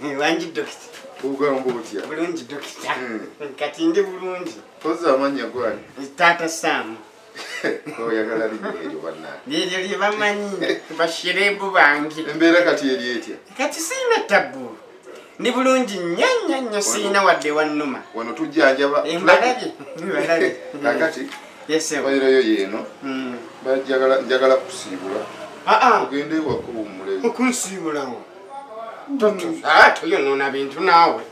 dokita. Ogamba otya bulungi dokita. Mm. kati ndi bulungi. Oza amanya gwani taata saamu oyagala linnya eryo bannange. Lyeryo lye bamanyi. Bashirebu bange. Embeera kati eri etya? Kati siina tabu ndi bulungi nnyo nnyo nnyo siina wadde wannuma. Wano tujjanjaba embalabye embalabye kakati yesewa bayirayo yeeno. Bajagala njagala kusiibula. Aa ogende ewaka owummuleo okunsiibulawo toyonoona bintu naawe.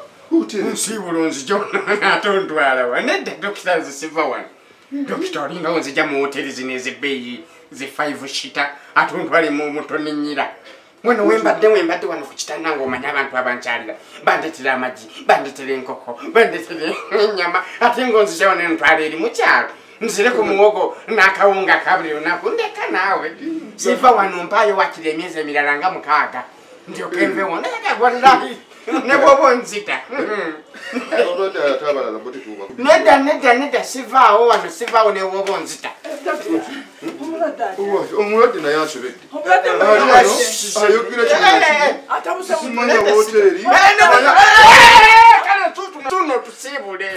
Nsiibulo nzijo ate ontwalawa nedda dokita nzisiva wano dokita olingawo nzija mu hoteri zino ezebbeeyi ze five shita ate ontwale mu mutoninyira wano wembadde wembadde wano ku kitanda ngaomanye abantu abankyalira. Bandetera amagi bandetera enkoko bandetera enyama ate ngaonzija wano entwala eri mukyalo nzire ku muwogo n'akawunga ka buli lunaku ndeka naawe. Siva wano mpaayo wakiri emyezi emirala nga mukaaga ndyokenvewo negagwallahi ne bwoba onzita nedda nedda nedda sivaawo wano sivaawo ne bwoba onzita omulwadde naye asobedde Omulwadde Ali mulwadde. wano ayogera kino Atabuse mu simanya woteeri tuno tusiibule